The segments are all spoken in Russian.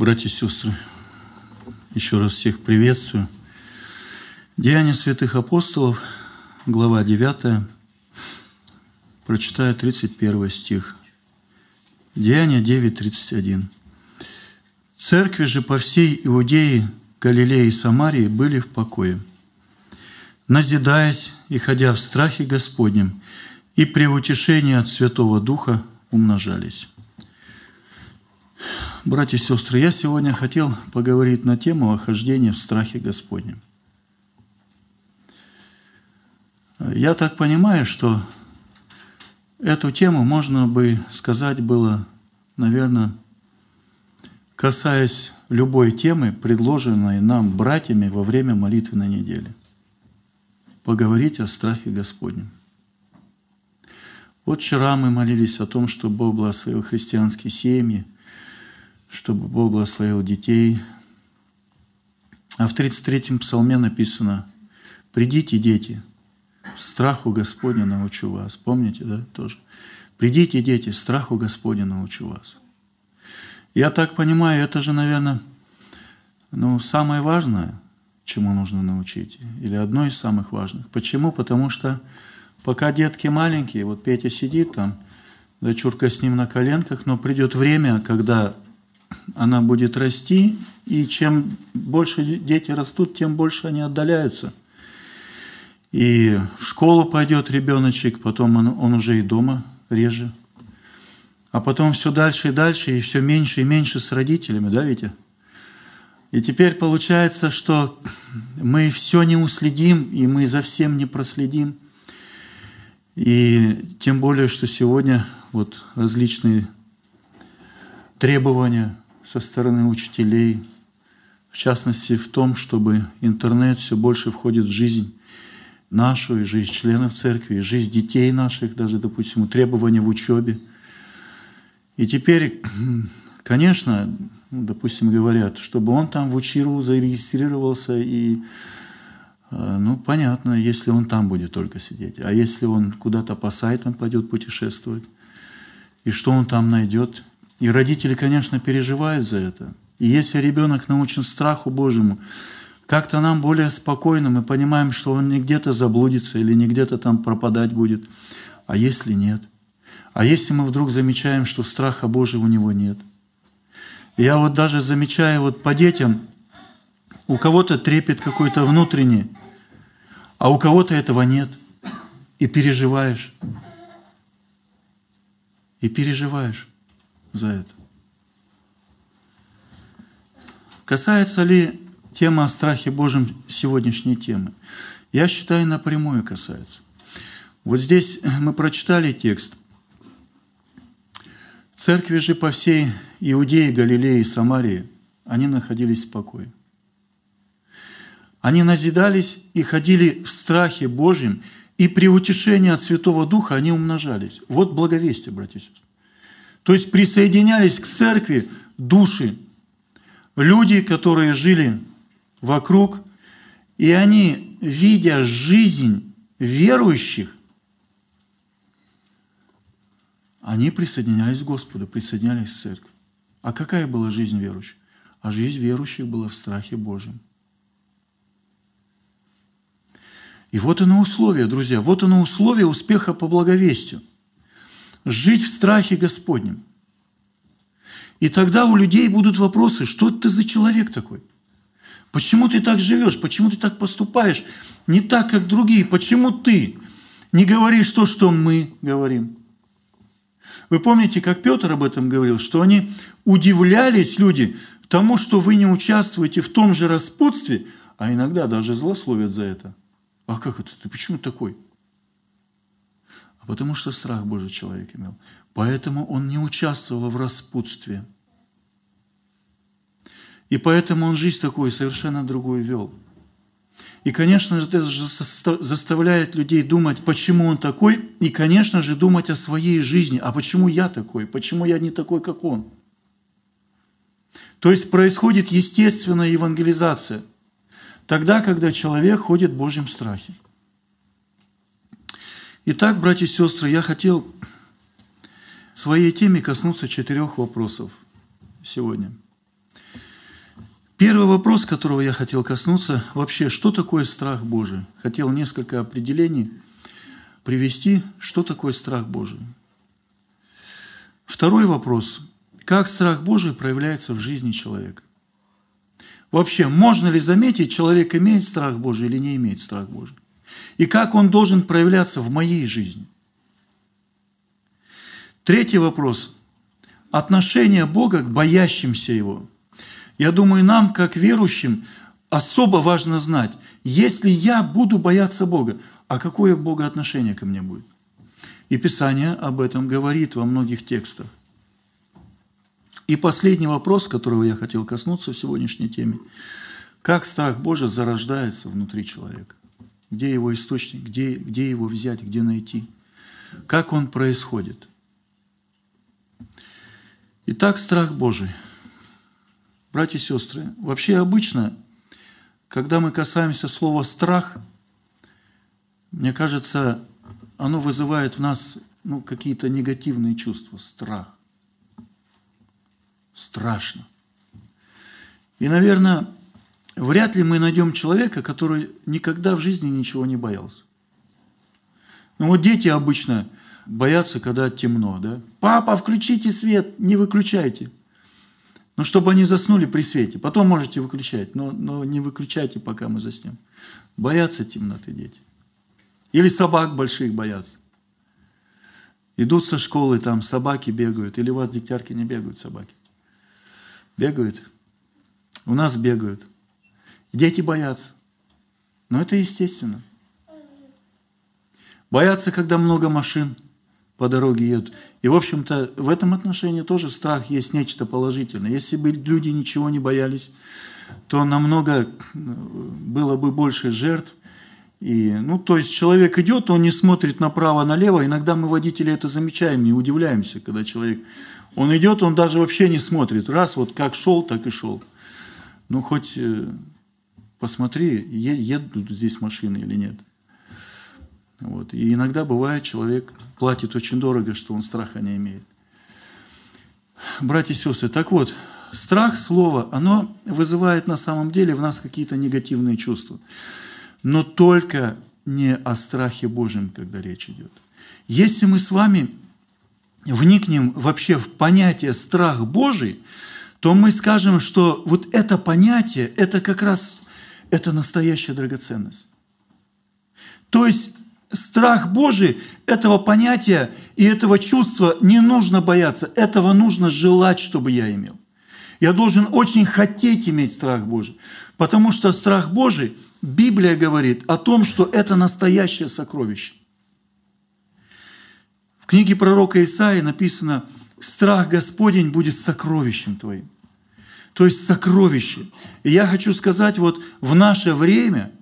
Братья и сестры, еще раз всех приветствую. Деяния святых апостолов, глава 9, прочитаю 31 стих. Деяния 9, 31. Церкви же по всей Иудее, Галилее и Самарии были в покое, назидаясь и ходя в страхе Господнем, и при утешении от Святого Духа умножались. Братья и сестры, я сегодня хотел поговорить на тему охождения в страхе Господнем. Я так понимаю, что эту тему можно бы сказать было, наверное, касаясь любой темы, предложенной нам братьями во время молитвы на неделе. Поговорить о страхе Господнем. Вот вчера мы молились о том, что Бог благословил христианские семьи, чтобы Бог благословил детей. А в 33-м псалме написано «Придите, дети, страху Господня научу вас». Помните, да, тоже? «Придите, дети, страху Господня научу вас». Я так понимаю, это же, наверное, ну, самое важное, чему нужно научить, или одно из самых важных. Почему? Потому что пока детки маленькие, вот Петя сидит там, дочурка с ним на коленках, но придет время, когда она будет расти, и чем больше дети растут, тем больше они отдаляются. И в школу пойдет ребеночек, потом он, он уже и дома реже. А потом все дальше и дальше, и все меньше и меньше с родителями, да, Витя? И теперь получается, что мы все не уследим, и мы за всем не проследим. И тем более, что сегодня вот различные требования со стороны учителей, в частности в том, чтобы интернет все больше входит в жизнь нашу, и жизнь членов церкви, и жизнь детей наших, даже, допустим, требования в учебе. И теперь, конечно, ну, допустим, говорят, чтобы он там в Учиру зарегистрировался и э, ну, понятно, если он там будет только сидеть. А если он куда-то по сайтам пойдет путешествовать, и что он там найдет, и родители, конечно, переживают за это. И если ребенок научен страху Божьему, как-то нам более спокойно, мы понимаем, что он не где-то заблудится или не где-то там пропадать будет. А если нет? А если мы вдруг замечаем, что страха Божьего у него нет? я вот даже замечаю вот по детям, у кого-то трепет какой-то внутренний, а у кого-то этого нет. И переживаешь. И переживаешь за это. Касается ли тема о страхе Божьем сегодняшней темы? Я считаю, напрямую касается. Вот здесь мы прочитали текст. Церкви же по всей Иудее, Галилее и Самарии, они находились в покое. Они назидались и ходили в страхе Божьем, и при утешении от Святого Духа они умножались. Вот благовестие, братья и сестры. То есть присоединялись к церкви души, люди, которые жили вокруг, и они, видя жизнь верующих, они присоединялись к Господу, присоединялись к церкви. А какая была жизнь верующих? А жизнь верующих была в страхе Божьем. И вот оно условие, друзья, вот оно условие успеха по благовестию жить в страхе Господнем. И тогда у людей будут вопросы, что ты за человек такой? Почему ты так живешь? Почему ты так поступаешь? Не так, как другие. Почему ты не говоришь то, что мы говорим? Вы помните, как Петр об этом говорил, что они удивлялись, люди, тому, что вы не участвуете в том же распутстве, а иногда даже злословят за это. А как это? Ты почему такой? Потому что страх Божий человек имел. Поэтому он не участвовал в распутстве. И поэтому он жизнь такую совершенно другую вел. И, конечно же, это заставляет людей думать, почему он такой, и, конечно же, думать о своей жизни. А почему я такой? Почему я не такой, как он? То есть происходит естественная евангелизация. Тогда, когда человек ходит в Божьем страхе. Итак, братья и сестры, я хотел своей теме коснуться четырех вопросов сегодня. Первый вопрос, которого я хотел коснуться, вообще, что такое страх Божий? Хотел несколько определений привести, что такое страх Божий. Второй вопрос, как страх Божий проявляется в жизни человека? Вообще, можно ли заметить, человек имеет страх Божий или не имеет страх Божий? И как он должен проявляться в моей жизни? Третий вопрос. Отношение Бога к боящимся Его. Я думаю, нам, как верующим, особо важно знать, если я буду бояться Бога, а какое Бога отношение ко мне будет? И Писание об этом говорит во многих текстах. И последний вопрос, которого я хотел коснуться в сегодняшней теме. Как страх Божий зарождается внутри человека? Где его источник? Где, где его взять? Где найти? Как он происходит? Итак, страх Божий. Братья и сестры, вообще обычно, когда мы касаемся слова «страх», мне кажется, оно вызывает в нас ну, какие-то негативные чувства. Страх. Страшно. И, наверное, вряд ли мы найдем человека, который никогда в жизни ничего не боялся. Ну вот дети обычно боятся, когда темно, да? Папа, включите свет, не выключайте. Ну, чтобы они заснули при свете. Потом можете выключать, но, но не выключайте, пока мы заснем. Боятся темноты дети. Или собак больших боятся. Идут со школы, там собаки бегают. Или у вас дегтярки не бегают собаки? Бегают. У нас бегают. Дети боятся. Но это естественно. Боятся, когда много машин по дороге едут. И, в общем-то, в этом отношении тоже страх есть нечто положительное. Если бы люди ничего не боялись, то намного было бы больше жертв. И, ну, то есть человек идет, он не смотрит направо-налево. Иногда мы, водители, это замечаем, не удивляемся, когда человек... Он идет, он даже вообще не смотрит. Раз, вот как шел, так и шел. Ну, хоть э, посмотри, едут здесь машины или нет. Вот. И иногда бывает, человек платит очень дорого, что он страха не имеет. Братья и сестры, так вот, страх слова, оно вызывает на самом деле в нас какие-то негативные чувства. Но только не о страхе Божьем, когда речь идет. Если мы с вами вникнем вообще в понятие страх Божий, то мы скажем, что вот это понятие, это как раз, это настоящая драгоценность. То есть страх Божий, этого понятия и этого чувства не нужно бояться, этого нужно желать, чтобы я имел. Я должен очень хотеть иметь страх Божий, потому что страх Божий, Библия говорит о том, что это настоящее сокровище. В книге пророка Исаии написано, страх Господень будет сокровищем твоим. То есть сокровище. И я хочу сказать, вот в наше время –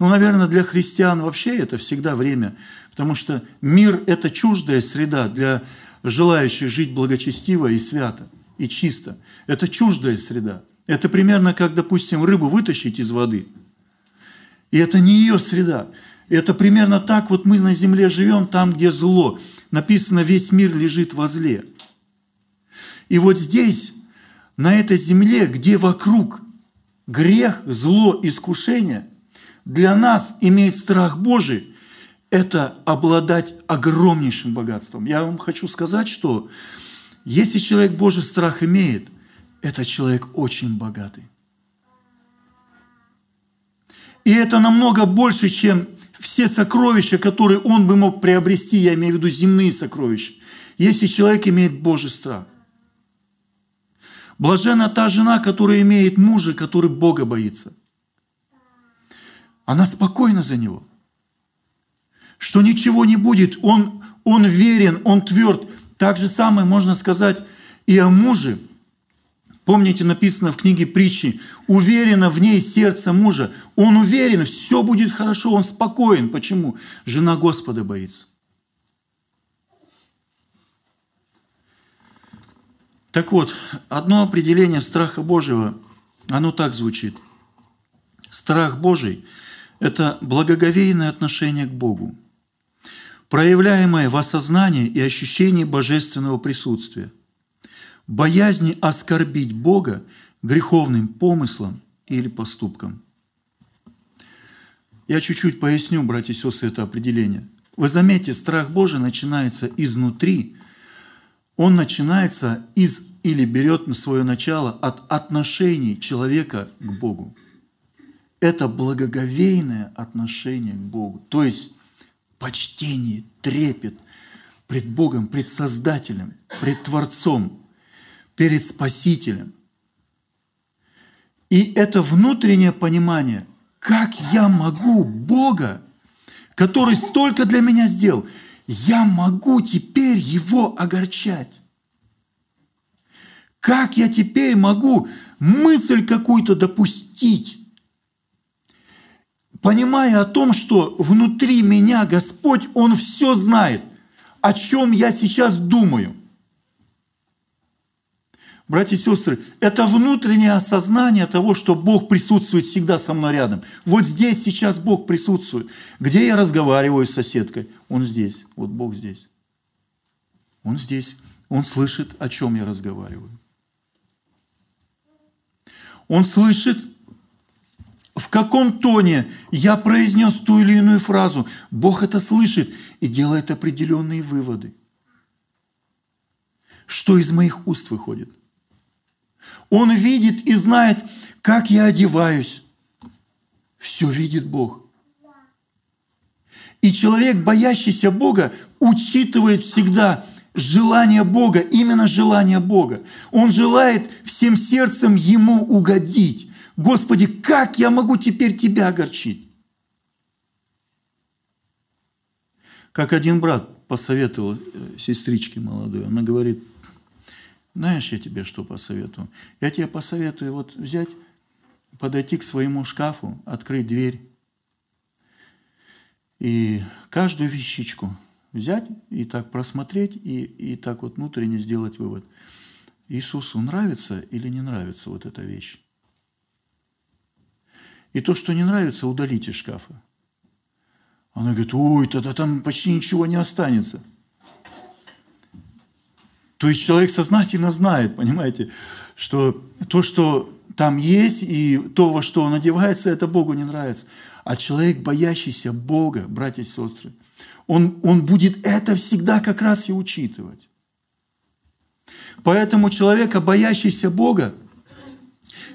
ну, наверное, для христиан вообще это всегда время, потому что мир – это чуждая среда для желающих жить благочестиво и свято, и чисто. Это чуждая среда. Это примерно как, допустим, рыбу вытащить из воды. И это не ее среда. Это примерно так вот мы на земле живем, там, где зло. Написано, весь мир лежит во зле. И вот здесь, на этой земле, где вокруг грех, зло, искушение – для нас иметь страх Божий – это обладать огромнейшим богатством. Я вам хочу сказать, что если человек Божий страх имеет, это человек очень богатый. И это намного больше, чем все сокровища, которые он бы мог приобрести, я имею в виду земные сокровища, если человек имеет Божий страх. Блажена та жена, которая имеет мужа, который Бога боится. Она спокойна за него. Что ничего не будет, он, он верен, он тверд. Так же самое можно сказать и о муже. Помните, написано в книге притчи, уверенно в ней сердце мужа. Он уверен, все будет хорошо, он спокоен. Почему? Жена Господа боится. Так вот, одно определение страха Божьего, оно так звучит. Страх Божий – это благоговейное отношение к Богу, проявляемое в осознании и ощущении божественного присутствия, боязни оскорбить Бога, греховным помыслам или поступкам. Я чуть-чуть поясню, братья и сестры, это определение. Вы заметите, страх Божий начинается изнутри. Он начинается из или берет на свое начало от отношений человека к Богу. Это благоговейное отношение к Богу. То есть почтение, трепет пред Богом, пред Создателем, пред Творцом, перед Спасителем. И это внутреннее понимание, как я могу Бога, который столько для меня сделал, я могу теперь Его огорчать. Как я теперь могу мысль какую-то допустить, понимая о том, что внутри меня Господь, Он все знает, о чем я сейчас думаю. Братья и сестры, это внутреннее осознание того, что Бог присутствует всегда со мной рядом. Вот здесь сейчас Бог присутствует. Где я разговариваю с соседкой? Он здесь. Вот Бог здесь. Он здесь. Он слышит, о чем я разговариваю. Он слышит, в каком тоне я произнес ту или иную фразу. Бог это слышит и делает определенные выводы. Что из моих уст выходит? Он видит и знает, как я одеваюсь. Все видит Бог. И человек, боящийся Бога, учитывает всегда желание Бога, именно желание Бога. Он желает всем сердцем Ему угодить. Господи, как я могу теперь Тебя огорчить? Как один брат посоветовал э, сестричке молодой, она говорит, знаешь, я тебе что посоветую? Я тебе посоветую вот взять, подойти к своему шкафу, открыть дверь и каждую вещичку взять и так просмотреть, и, и так вот внутренне сделать вывод. Иисусу нравится или не нравится вот эта вещь? И то, что не нравится, удалить из шкафа. Она говорит, ой, тогда там почти ничего не останется. То есть человек сознательно знает, понимаете, что то, что там есть, и то, во что он одевается, это Богу не нравится. А человек, боящийся Бога, братья и сестры, он, он будет это всегда как раз и учитывать. Поэтому человека, боящийся Бога,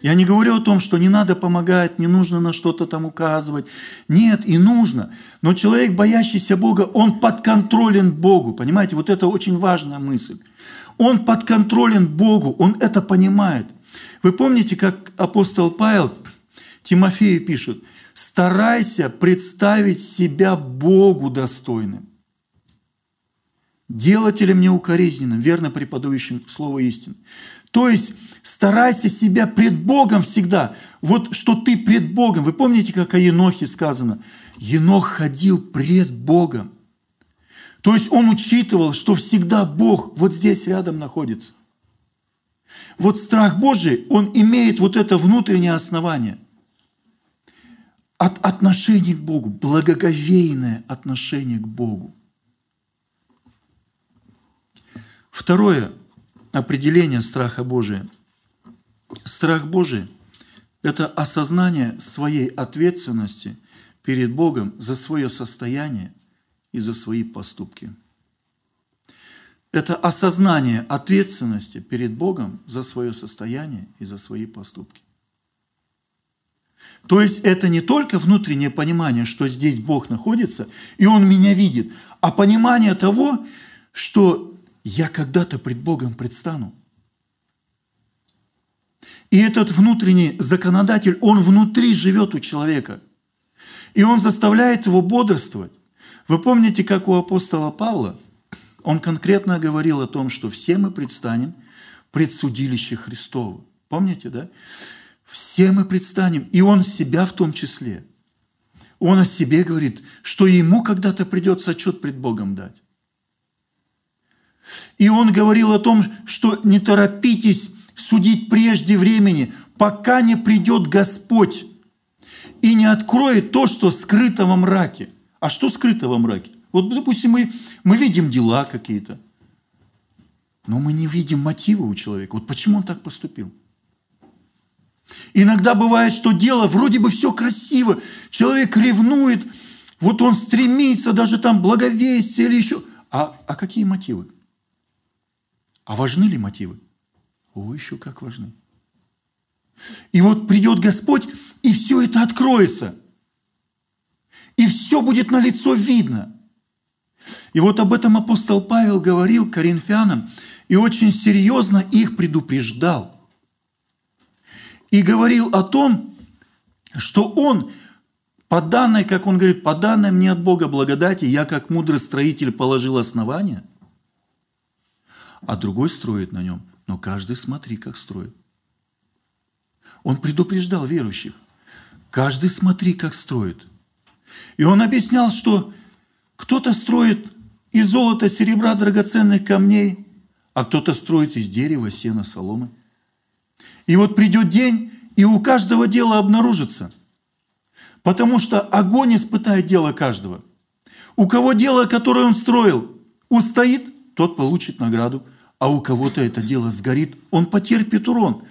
я не говорю о том, что не надо помогать, не нужно на что-то там указывать. Нет, и нужно. Но человек, боящийся Бога, он подконтролен Богу. Понимаете, вот это очень важная мысль. Он подконтролен Богу, он это понимает. Вы помните, как апостол Павел Тимофею пишет, старайся представить себя Богу достойным, делателем неукоризненным, верно преподающим слово истины. То есть старайся себя пред Богом всегда. Вот что ты пред Богом. Вы помните, как о Енохе сказано? Енох ходил пред Богом. То есть он учитывал, что всегда Бог вот здесь рядом находится. Вот страх Божий, он имеет вот это внутреннее основание. От отношения к Богу, благоговейное отношение к Богу. Второе – определение страха Божия. Страх Божий – это осознание своей ответственности перед Богом за свое состояние и за свои поступки. Это осознание ответственности перед Богом за свое состояние и за свои поступки. То есть это не только внутреннее понимание, что здесь Бог находится, и Он меня видит, а понимание того, что я когда-то пред Богом предстану. И этот внутренний законодатель, он внутри живет у человека. И он заставляет его бодрствовать. Вы помните, как у апостола Павла, он конкретно говорил о том, что все мы предстанем пред судилище Христово. Помните, да? Все мы предстанем, и он себя в том числе. Он о себе говорит, что ему когда-то придется отчет пред Богом дать. И он говорил о том, что не торопитесь судить прежде времени, пока не придет Господь и не откроет то, что скрыто во мраке. А что скрыто во мраке? Вот, допустим, мы, мы видим дела какие-то, но мы не видим мотива у человека. Вот почему он так поступил? Иногда бывает, что дело вроде бы все красиво, человек ревнует, вот он стремится, даже там благовестие или еще. А, а какие мотивы? А важны ли мотивы? О, еще как важны. И вот придет Господь, и все это откроется. И все будет на лицо видно. И вот об этом апостол Павел говорил коринфянам и очень серьезно их предупреждал. И говорил о том, что он по данной, как он говорит, по данной мне от Бога благодати, я как мудрый строитель положил основание, а другой строит на нем. Но каждый смотри, как строит. Он предупреждал верующих. Каждый смотри, как строит. И он объяснял, что кто-то строит из золота, серебра, драгоценных камней, а кто-то строит из дерева, сена, соломы. И вот придет день, и у каждого дела обнаружится. Потому что огонь испытает дело каждого. У кого дело, которое он строил, устоит, тот получит награду. А у кого-то это дело сгорит, он потерпит урон.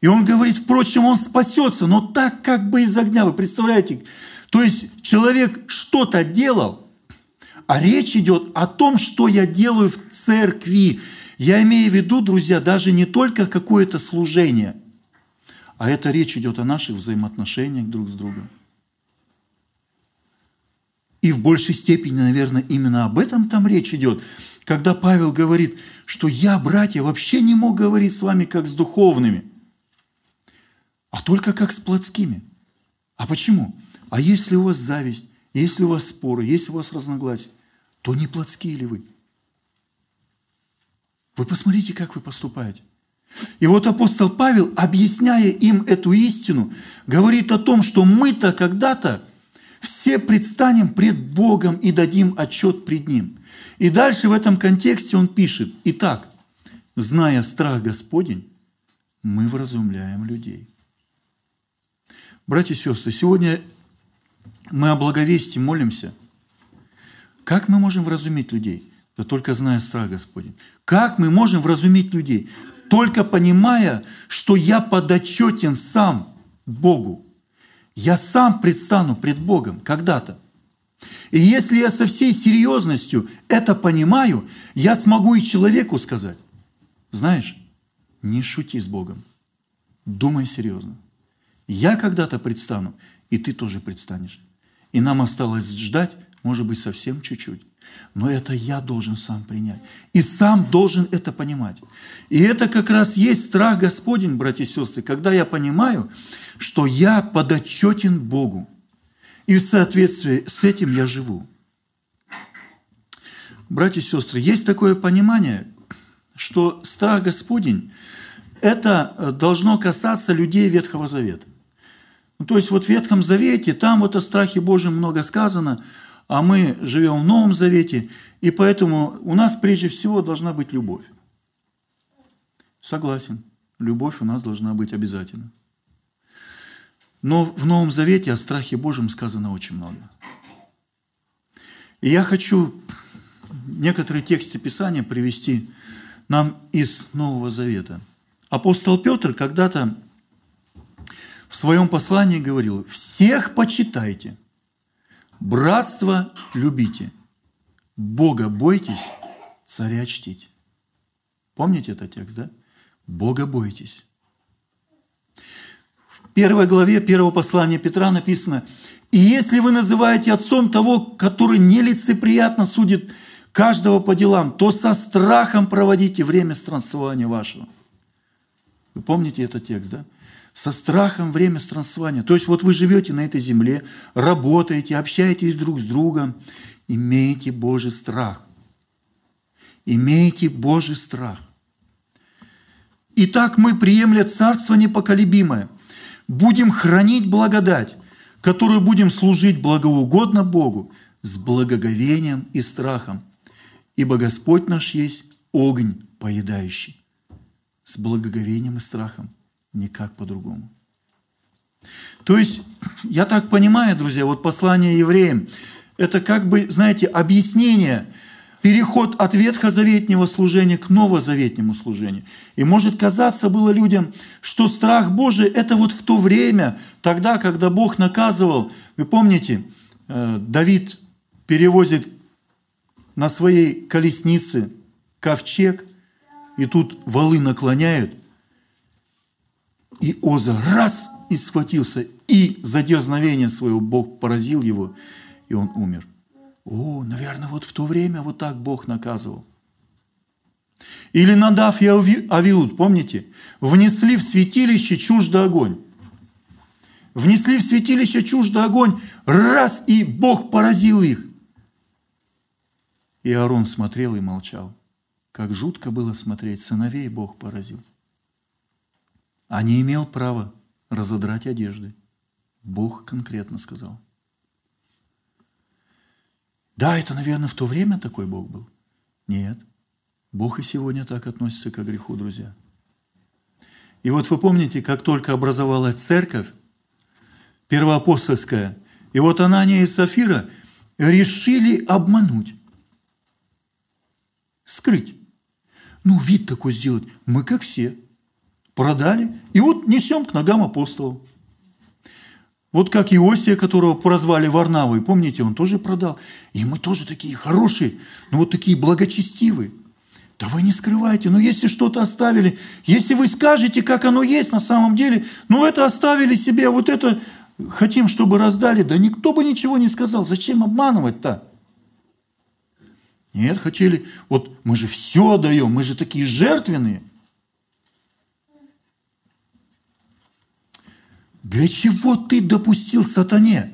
И он говорит, впрочем, он спасется, но так как бы из огня. Вы представляете? То есть человек что-то делал, а речь идет о том, что я делаю в церкви. Я имею в виду, друзья, даже не только какое-то служение, а это речь идет о наших взаимоотношениях друг с другом. И в большей степени, наверное, именно об этом там речь идет. Когда Павел говорит, что я, братья, вообще не мог говорить с вами как с духовными – а только как с плотскими. А почему? А если у вас зависть, если у вас споры, если у вас разногласия, то не плотские ли вы? Вы посмотрите, как вы поступаете. И вот апостол Павел, объясняя им эту истину, говорит о том, что мы-то когда-то все предстанем пред Богом и дадим отчет пред Ним. И дальше в этом контексте он пишет, «Итак, зная страх Господень, мы вразумляем людей». Братья и сестры, сегодня мы о благовестии молимся. Как мы можем вразумить людей? Да только зная страх Господень. Как мы можем вразумить людей? Только понимая, что я подотчетен сам Богу. Я сам предстану пред Богом когда-то. И если я со всей серьезностью это понимаю, я смогу и человеку сказать, знаешь, не шути с Богом, думай серьезно. Я когда-то предстану, и ты тоже предстанешь. И нам осталось ждать, может быть, совсем чуть-чуть. Но это я должен сам принять. И сам должен это понимать. И это как раз есть страх Господень, братья и сестры, когда я понимаю, что я подотчетен Богу. И в соответствии с этим я живу. Братья и сестры, есть такое понимание, что страх Господень – это должно касаться людей Ветхого Завета. Ну, то есть вот в Ветхом Завете, там вот о страхе Божьем много сказано, а мы живем в Новом Завете, и поэтому у нас прежде всего должна быть любовь. Согласен, любовь у нас должна быть обязательно. Но в Новом Завете о страхе Божьем сказано очень много. И я хочу некоторые тексты Писания привести нам из Нового Завета. Апостол Петр когда-то в своем послании говорил, всех почитайте, братство любите, Бога бойтесь, царя чтите. Помните этот текст, да? Бога бойтесь. В первой главе первого послания Петра написано, «И если вы называете отцом того, который нелицеприятно судит каждого по делам, то со страхом проводите время странствования вашего». Вы помните этот текст, да? Со страхом время странствования. То есть вот вы живете на этой земле, работаете, общаетесь друг с другом, имеете Божий страх. Имеете Божий страх. Итак, мы, приемля Царство непоколебимое, будем хранить благодать, которую будем служить благоугодно Богу с благоговением и страхом, ибо Господь наш есть огонь поедающий, с благоговением и страхом никак по-другому. То есть, я так понимаю, друзья, вот послание евреям, это как бы, знаете, объяснение переход от ветхозаветнего служения к новозаветнему служению. И может казаться было людям, что страх Божий – это вот в то время, тогда, когда Бог наказывал. Вы помните, э, Давид перевозит на своей колеснице ковчег, и тут валы наклоняют, и Оза раз и схватился, и за дерзновение своего Бог поразил его, и он умер. О, наверное, вот в то время вот так Бог наказывал. Или Надав и Авиуд, помните? Внесли в святилище чуждый огонь. Внесли в святилище чуждый огонь, раз, и Бог поразил их. И Аарон смотрел и молчал. Как жутко было смотреть, сыновей Бог поразил. А не имел права разодрать одежды. Бог конкретно сказал. Да, это, наверное, в то время такой Бог был. Нет. Бог и сегодня так относится к греху, друзья. И вот вы помните, как только образовалась церковь, первоапостольская, и вот Анания и Сафира решили обмануть, скрыть. Ну, вид такой сделать. Мы как все. Продали. И вот несем к ногам апостолов. Вот как Иосия, которого прозвали Варнавой, помните, он тоже продал. И мы тоже такие хорошие, но вот такие благочестивые. Да вы не скрывайте, но если что-то оставили, если вы скажете, как оно есть на самом деле, ну это оставили себе, вот это хотим, чтобы раздали, да никто бы ничего не сказал. Зачем обманывать-то? Нет, хотели, вот мы же все даем, мы же такие жертвенные. Для чего ты допустил сатане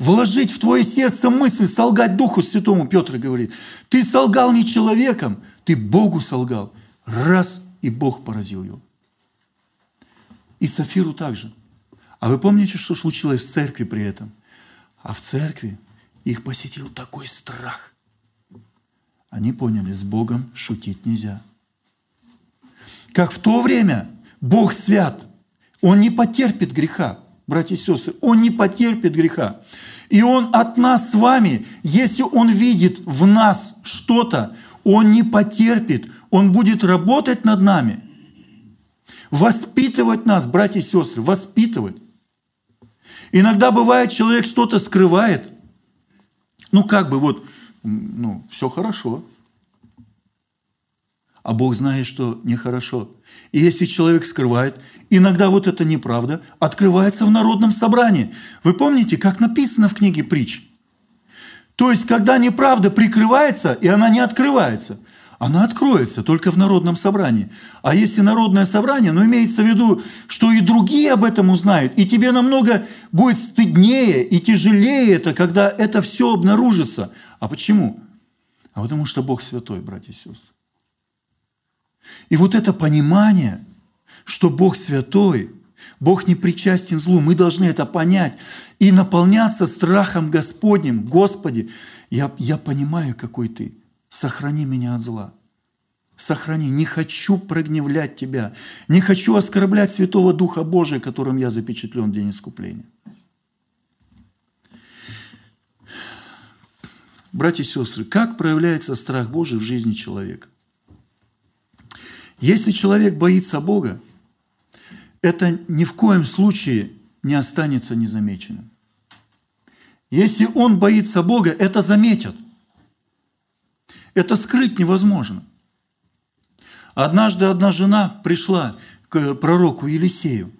вложить в твое сердце мысль солгать Духу Святому, Петр говорит. Ты солгал не человеком, ты Богу солгал. Раз, и Бог поразил его. И Сафиру также. А вы помните, что случилось в церкви при этом? А в церкви их посетил такой страх. Они поняли, с Богом шутить нельзя. Как в то время Бог свят – он не потерпит греха, братья и сестры, он не потерпит греха. И он от нас с вами, если он видит в нас что-то, он не потерпит, он будет работать над нами, воспитывать нас, братья и сестры, воспитывать. Иногда бывает, человек что-то скрывает, ну как бы вот, ну все хорошо, а Бог знает, что нехорошо. И если человек скрывает, иногда вот это неправда, открывается в народном собрании. Вы помните, как написано в книге притч? То есть, когда неправда прикрывается, и она не открывается, она откроется только в народном собрании. А если народное собрание, ну, имеется в виду, что и другие об этом узнают, и тебе намного будет стыднее и тяжелее это, когда это все обнаружится. А почему? А потому что Бог святой, братья и сестры. И вот это понимание, что Бог святой, Бог не причастен злу, мы должны это понять и наполняться страхом Господним. Господи, я, я понимаю, какой Ты. Сохрани меня от зла. Сохрани. Не хочу прогневлять Тебя. Не хочу оскорблять Святого Духа Божия, которым я запечатлен в день искупления. Братья и сестры, как проявляется страх Божий в жизни человека? Если человек боится Бога, это ни в коем случае не останется незамеченным. Если он боится Бога, это заметят. Это скрыть невозможно. Однажды одна жена пришла к пророку Елисею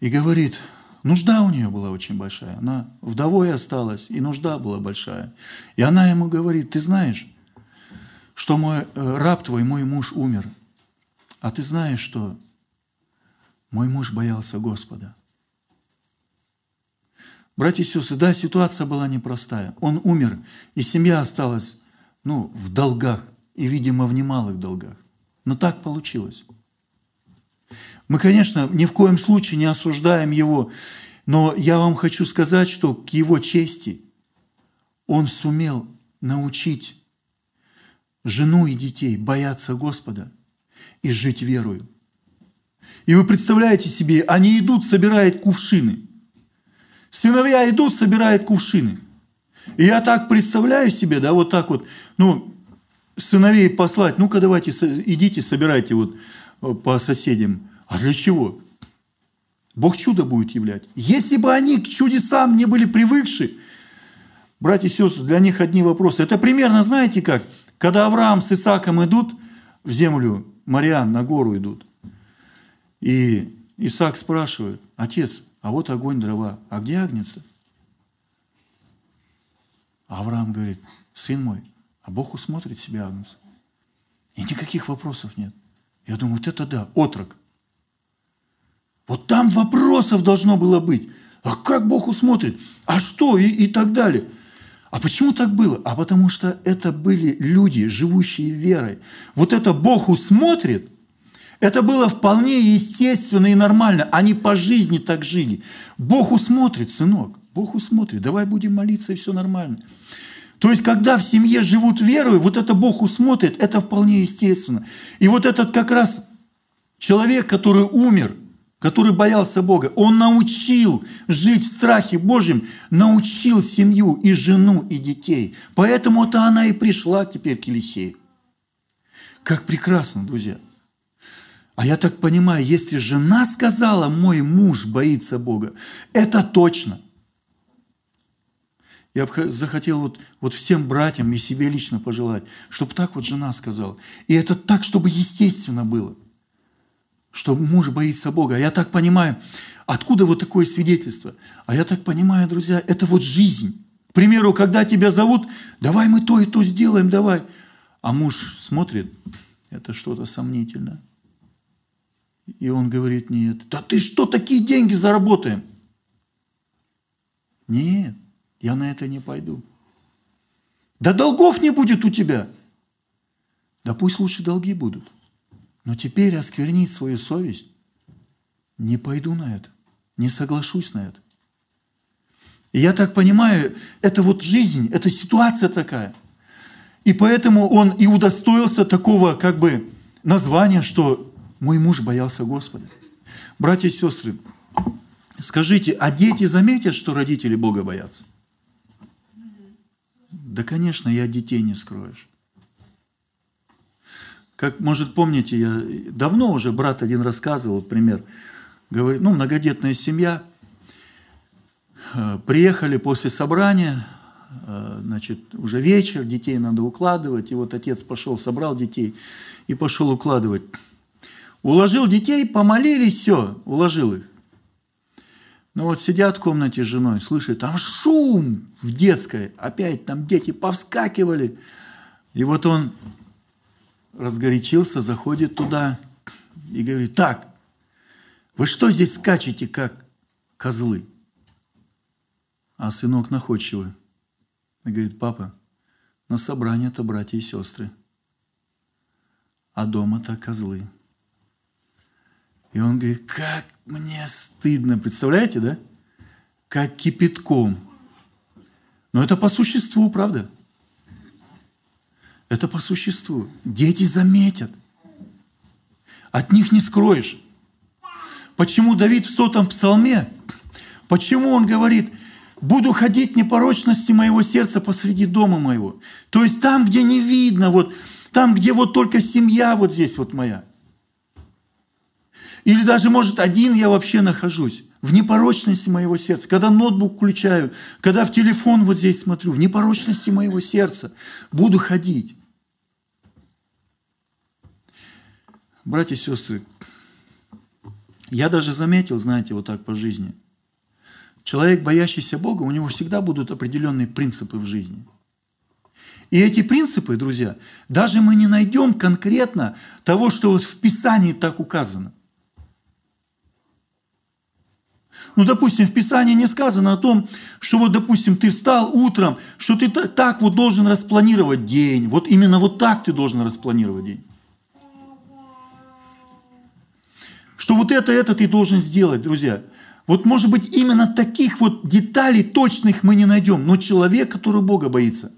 и говорит, нужда у нее была очень большая. Она вдовой осталась, и нужда была большая. И она ему говорит, ты знаешь, что мой э, раб твой, мой муж умер. А ты знаешь, что мой муж боялся Господа. Братья и сестры, да, ситуация была непростая. Он умер, и семья осталась ну, в долгах, и, видимо, в немалых долгах. Но так получилось. Мы, конечно, ни в коем случае не осуждаем его, но я вам хочу сказать, что к его чести он сумел научить жену и детей бояться Господа и жить верою. И вы представляете себе, они идут, собирают кувшины. Сыновья идут, собирают кувшины. И я так представляю себе, да, вот так вот, ну, сыновей послать, ну-ка давайте, идите, собирайте вот э, по соседям. А для чего? Бог чудо будет являть. Если бы они к чудесам не были привыкши, братья и сестры, для них одни вопросы. Это примерно, знаете как, когда Авраам с Исааком идут в землю, Мариан на гору идут, и Исаак спрашивает, отец, а вот огонь, дрова, а где агнец-то? Авраам говорит, сын мой, а Бог усмотрит себе агнца. И никаких вопросов нет. Я думаю, вот это да, отрок. Вот там вопросов должно было быть. А как Бог усмотрит? А что? И, и так далее. А почему так было? А потому что это были люди, живущие верой. Вот это Бог усмотрит, это было вполне естественно и нормально. Они по жизни так жили. Бог усмотрит, сынок. Бог усмотрит. Давай будем молиться, и все нормально. То есть, когда в семье живут верой, вот это Бог усмотрит, это вполне естественно. И вот этот как раз человек, который умер – который боялся Бога, он научил жить в страхе Божьем, научил семью и жену, и детей. Поэтому-то она и пришла теперь к Елисею. Как прекрасно, друзья. А я так понимаю, если жена сказала, мой муж боится Бога, это точно. Я бы захотел вот, вот всем братьям и себе лично пожелать, чтобы так вот жена сказала. И это так, чтобы естественно было – что муж боится Бога. А я так понимаю, откуда вот такое свидетельство? А я так понимаю, друзья, это вот жизнь. К примеру, когда тебя зовут, давай мы то и то сделаем, давай. А муж смотрит, это что-то сомнительное. И он говорит, нет, да ты что, такие деньги заработаем? Нет, я на это не пойду. Да долгов не будет у тебя. Да пусть лучше долги будут. Но теперь осквернить свою совесть, не пойду на это, не соглашусь на это. И я так понимаю, это вот жизнь, это ситуация такая. И поэтому он и удостоился такого как бы названия, что мой муж боялся Господа. Братья и сестры, скажите, а дети заметят, что родители Бога боятся? Да, конечно, я детей не скроешь. Как, может, помните, я давно уже брат один рассказывал пример. Говорит, ну, многодетная семья, э, приехали после собрания, э, значит, уже вечер, детей надо укладывать, и вот отец пошел, собрал детей и пошел укладывать. Уложил детей, помолились, все, уложил их. Ну вот сидят в комнате с женой, слышат, там шум в детской, опять там дети повскакивали. И вот он разгорячился, заходит туда и говорит, так, вы что здесь скачете, как козлы? А сынок находчивый. И говорит, папа, на собрание-то братья и сестры, а дома-то козлы. И он говорит, как мне стыдно, представляете, да? Как кипятком. Но это по существу, правда? Это по существу. Дети заметят. От них не скроешь. Почему Давид в сотом псалме, почему он говорит, буду ходить непорочности моего сердца посреди дома моего. То есть там, где не видно, вот, там, где вот только семья вот здесь вот моя. Или даже, может, один я вообще нахожусь в непорочности моего сердца, когда ноутбук включаю, когда в телефон вот здесь смотрю, в непорочности моего сердца буду ходить. Братья и сестры, я даже заметил, знаете, вот так по жизни. Человек, боящийся Бога, у него всегда будут определенные принципы в жизни. И эти принципы, друзья, даже мы не найдем конкретно того, что вот в Писании так указано. Ну, допустим, в Писании не сказано о том, что вот, допустим, ты встал утром, что ты так вот должен распланировать день. Вот именно вот так ты должен распланировать день. Что вот это, это ты должен сделать, друзья. Вот, может быть, именно таких вот деталей точных мы не найдем. Но человек, который Бога боится,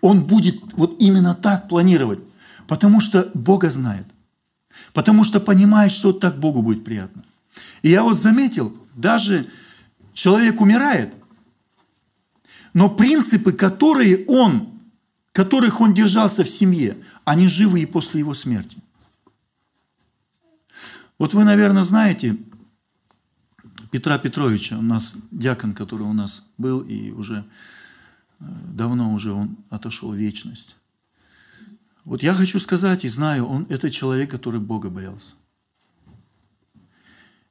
он будет вот именно так планировать. Потому что Бога знает. Потому что понимает, что так Богу будет приятно. И я вот заметил, даже человек умирает, но принципы, которые он которых он держался в семье, они живы и после его смерти. Вот вы, наверное, знаете Петра Петровича, у нас дьякон, который у нас был, и уже э, давно уже он отошел в вечность. Вот я хочу сказать и знаю, он это человек, который Бога боялся.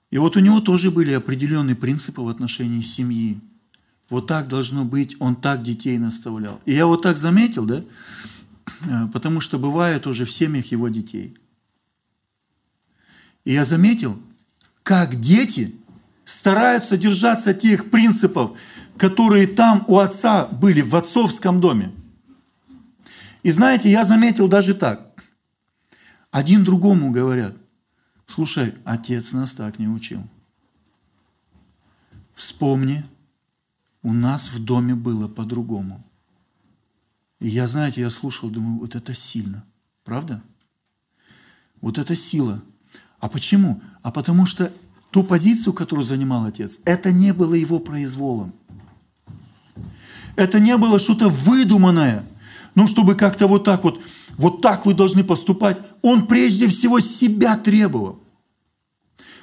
И вот у него тоже были определенные принципы в отношении семьи. Вот так должно быть, он так детей наставлял. И я вот так заметил, да, э, потому что бывает уже в семьях его детей. И я заметил, как дети стараются держаться тех принципов, которые там у отца были, в отцовском доме. И знаете, я заметил даже так. Один другому говорят, слушай, отец нас так не учил. Вспомни, у нас в доме было по-другому. И я, знаете, я слушал, думаю, вот это сильно. Правда? Вот это сила. А почему? А потому что ту позицию, которую занимал отец, это не было его произволом. Это не было что-то выдуманное – ну, чтобы как-то вот так вот, вот так вы должны поступать. Он прежде всего себя требовал.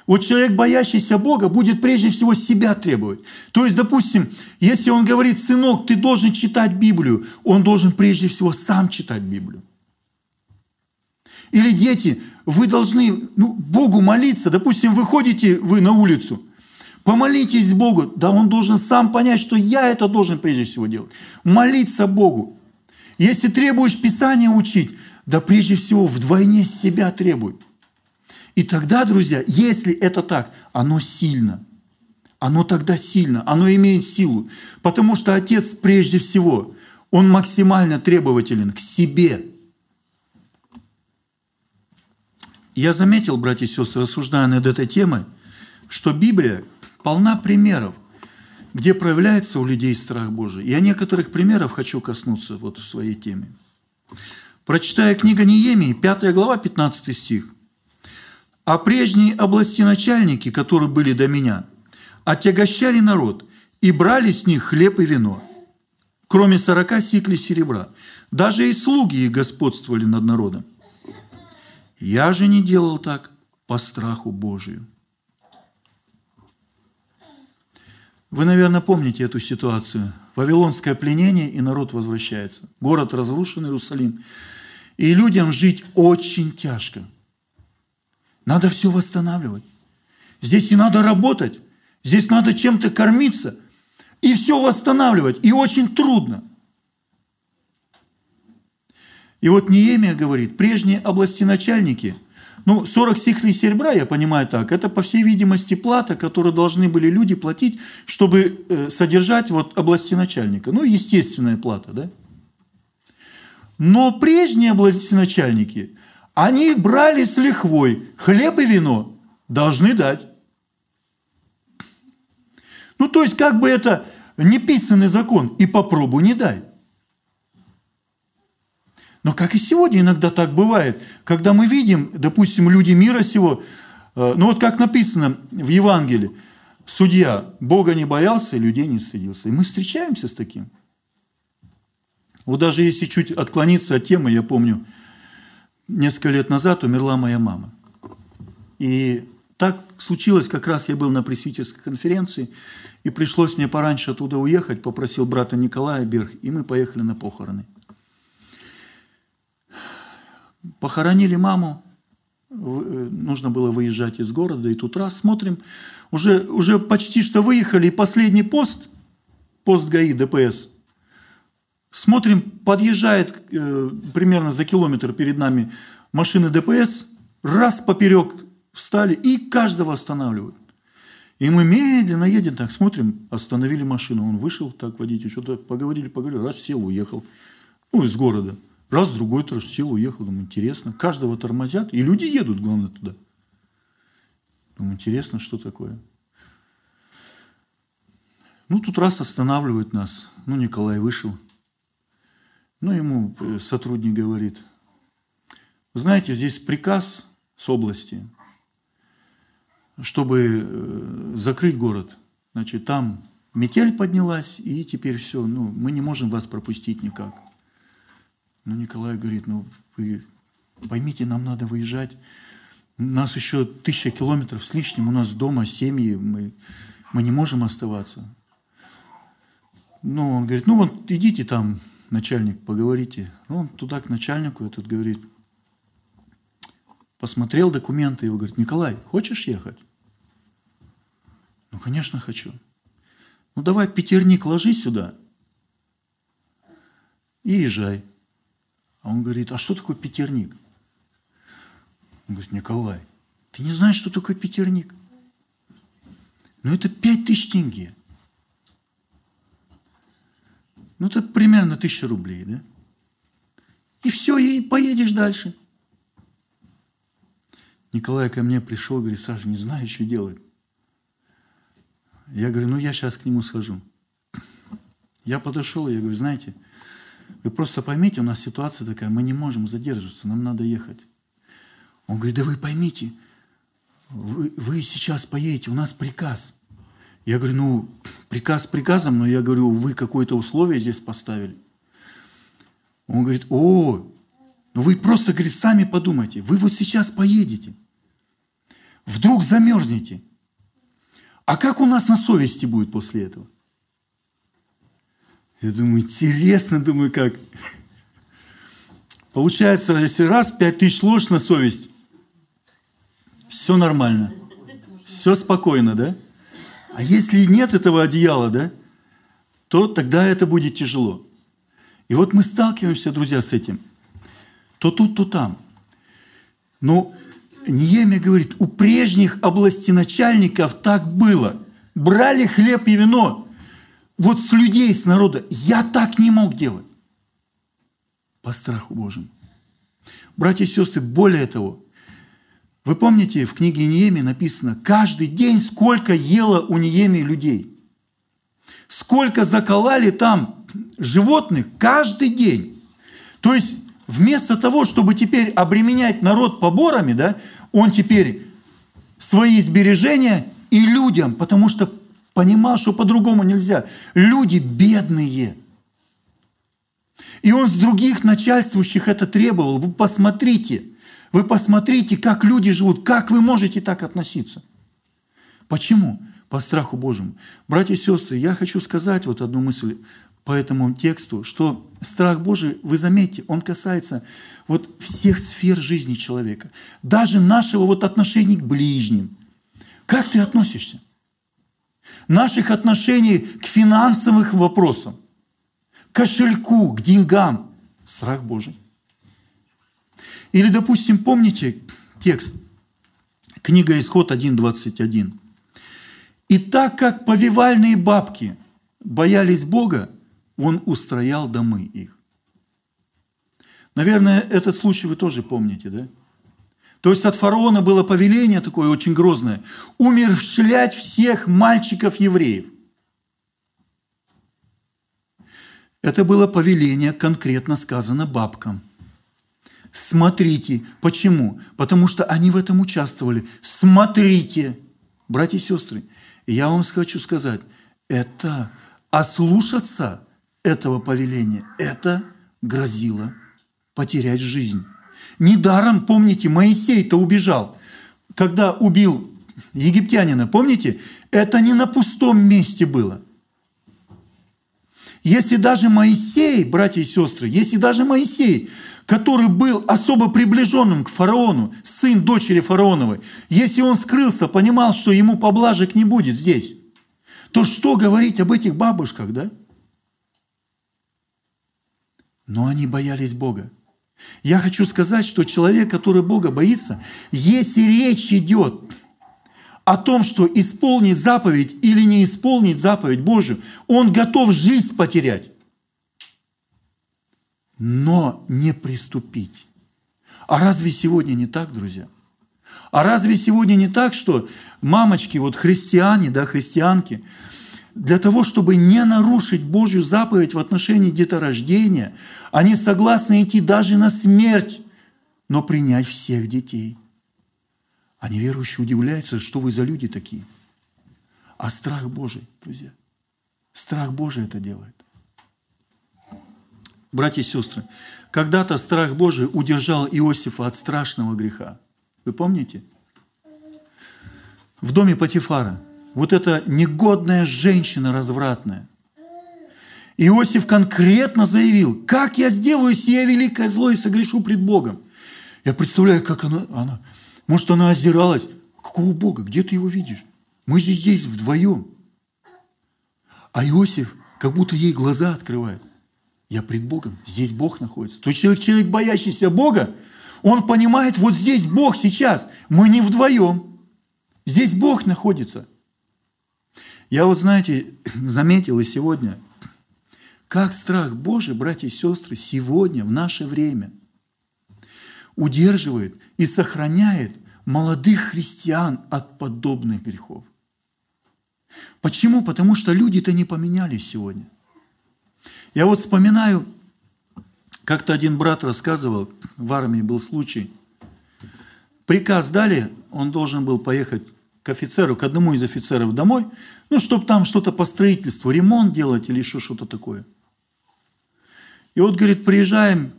Вот человек, боящийся Бога, будет прежде всего себя требовать. То есть, допустим, если он говорит, сынок, ты должен читать Библию, он должен прежде всего сам читать Библию. Или дети, вы должны ну, Богу молиться. Допустим, вы ходите вы на улицу, помолитесь Богу. Да он должен сам понять, что я это должен прежде всего делать. Молиться Богу. Если требуешь Писание учить, да прежде всего вдвойне себя требуй. И тогда, друзья, если это так, оно сильно. Оно тогда сильно, оно имеет силу. Потому что Отец прежде всего, Он максимально требователен к себе. Я заметил, братья и сестры, рассуждая над этой темой, что Библия полна примеров, где проявляется у людей страх Божий. Я некоторых примеров хочу коснуться вот в своей теме. Прочитая книга Неемии, 5 глава, 15 стих. «А прежние области начальники, которые были до меня, отягощали народ и брали с них хлеб и вино, кроме сорока сиклей серебра. Даже и слуги их господствовали над народом. Я же не делал так по страху Божию». Вы, наверное, помните эту ситуацию. Вавилонское пленение, и народ возвращается. Город разрушен, Иерусалим. И людям жить очень тяжко. Надо все восстанавливать. Здесь и надо работать. Здесь надо чем-то кормиться. И все восстанавливать. И очень трудно. И вот Неемия говорит, прежние области начальники – ну, 40 сихлей серебра, я понимаю так, это, по всей видимости, плата, которую должны были люди платить, чтобы э, содержать вот области начальника. Ну, естественная плата, да? Но прежние области начальники, они брали с лихвой хлеб и вино, должны дать. Ну, то есть, как бы это неписанный закон, и попробуй не дай. Но как и сегодня иногда так бывает, когда мы видим, допустим, люди мира сего, э, ну вот как написано в Евангелии, судья Бога не боялся, людей не стыдился. И мы встречаемся с таким. Вот даже если чуть отклониться от темы, я помню, несколько лет назад умерла моя мама. И так случилось, как раз я был на пресвитерской конференции, и пришлось мне пораньше оттуда уехать, попросил брата Николая Берг, и мы поехали на похороны. Похоронили маму, э, нужно было выезжать из города, и тут раз смотрим, уже, уже почти что выехали, и последний пост, пост ГАИ, ДПС, смотрим, подъезжает э, примерно за километр перед нами машины ДПС, раз поперек встали и каждого останавливают. И мы медленно едем, так смотрим, остановили машину. Он вышел, так водитель, что-то поговорили, поговорили, раз сел, уехал. Ну, из города. Раз, другой тоже сел, уехал. Думаю, интересно. Каждого тормозят, и люди едут, главное, туда. Думаю, интересно, что такое. Ну, тут раз останавливают нас. Ну, Николай вышел. Ну, ему э, сотрудник говорит, знаете, здесь приказ с области, чтобы э, закрыть город. Значит, там метель поднялась, и теперь все, ну, мы не можем вас пропустить никак. Ну, Николай говорит, ну, вы поймите, нам надо выезжать. У нас еще тысяча километров с лишним, у нас дома семьи, мы, мы не можем оставаться. Ну, он говорит, ну вот идите там, начальник, поговорите. Ну, он туда к начальнику, этот говорит, посмотрел документы, его говорит, Николай, хочешь ехать? Ну, конечно, хочу. Ну, давай пятерник ложи сюда и езжай. А он говорит, а что такое пятерник? Он говорит, Николай, ты не знаешь, что такое пятерник? Ну, это пять тысяч тенге. Ну, это примерно тысяча рублей, да? И все, и поедешь дальше. Николай ко мне пришел, говорит, Саша, не знаю, что делать. Я говорю, ну, я сейчас к нему схожу. Я подошел, я говорю, знаете, вы просто поймите, у нас ситуация такая, мы не можем задерживаться, нам надо ехать. Он говорит, да вы поймите, вы, вы сейчас поедете, у нас приказ. Я говорю, ну, приказ приказом, но я говорю, вы какое-то условие здесь поставили. Он говорит, о, ну вы просто, говорит, сами подумайте, вы вот сейчас поедете, вдруг замерзнете. А как у нас на совести будет после этого? Я думаю, интересно, думаю, как. Получается, если раз пять тысяч ложь на совесть, все нормально, все спокойно, да? А если нет этого одеяла, да, то тогда это будет тяжело. И вот мы сталкиваемся, друзья, с этим. То тут, то там. Но Ниемия говорит, у прежних областеначальников так было. Брали хлеб и вино. Вот с людей, с народа. Я так не мог делать. По страху Божьему. Братья и сестры, более того, вы помните, в книге Ниеми написано, каждый день сколько ело у Ниеми людей. Сколько заколали там животных каждый день. То есть вместо того, чтобы теперь обременять народ поборами, да, он теперь свои сбережения и людям, потому что понимал, что по-другому нельзя. Люди бедные. И он с других начальствующих это требовал. Вы посмотрите – вы посмотрите, как люди живут, как вы можете так относиться. Почему? По страху Божьему. Братья и сестры, я хочу сказать вот одну мысль по этому тексту, что страх Божий, вы заметите, он касается вот всех сфер жизни человека, даже нашего вот отношения к ближним. Как ты относишься? Наших отношений к финансовым вопросам, к кошельку, к деньгам. Страх Божий. Или, допустим, помните текст? Книга Исход 1.21. «И так как повивальные бабки боялись Бога, Он устроял домы их». Наверное, этот случай вы тоже помните, да? То есть от фараона было повеление такое очень грозное – умершлять всех мальчиков евреев. Это было повеление, конкретно сказано бабкам – Смотрите. Почему? Потому что они в этом участвовали. Смотрите. Братья и сестры, я вам хочу сказать, это ослушаться этого повеления, это грозило потерять жизнь. Недаром, помните, Моисей-то убежал. Когда убил египтянина, помните, это не на пустом месте было. Если даже Моисей, братья и сестры, если даже Моисей, который был особо приближенным к фараону, сын дочери фараоновой, если он скрылся, понимал, что ему поблажек не будет здесь, то что говорить об этих бабушках, да? Но они боялись Бога. Я хочу сказать, что человек, который Бога боится, если речь идет о том, что исполнить заповедь или не исполнить заповедь Божию, он готов жизнь потерять, но не приступить. А разве сегодня не так, друзья? А разве сегодня не так, что мамочки, вот христиане, да, христианки, для того, чтобы не нарушить Божью заповедь в отношении деторождения, они согласны идти даже на смерть, но принять всех детей – а неверующие удивляются, что вы за люди такие. А страх Божий, друзья. Страх Божий это делает. братья и сестры, когда-то страх Божий удержал Иосифа от страшного греха. Вы помните? В доме Патифара. Вот эта негодная женщина развратная. Иосиф конкретно заявил, как я сделаю сие великое зло и согрешу пред Богом. Я представляю, как она, она может, она озиралась. Какого Бога? Где ты его видишь? Мы же здесь вдвоем. А Иосиф как будто ей глаза открывает. Я пред Богом, здесь Бог находится. То есть человек, человек, боящийся Бога, он понимает, вот здесь Бог сейчас, мы не вдвоем. Здесь Бог находится. Я вот, знаете, заметил и сегодня, как страх Божий, братья и сестры, сегодня, в наше время, удерживает и сохраняет молодых христиан от подобных грехов. Почему? Потому что люди-то не поменялись сегодня. Я вот вспоминаю, как-то один брат рассказывал, в армии был случай. Приказ дали, он должен был поехать к офицеру, к одному из офицеров домой, ну, чтобы там что-то по строительству, ремонт делать или еще что-то такое. И вот, говорит, приезжаем,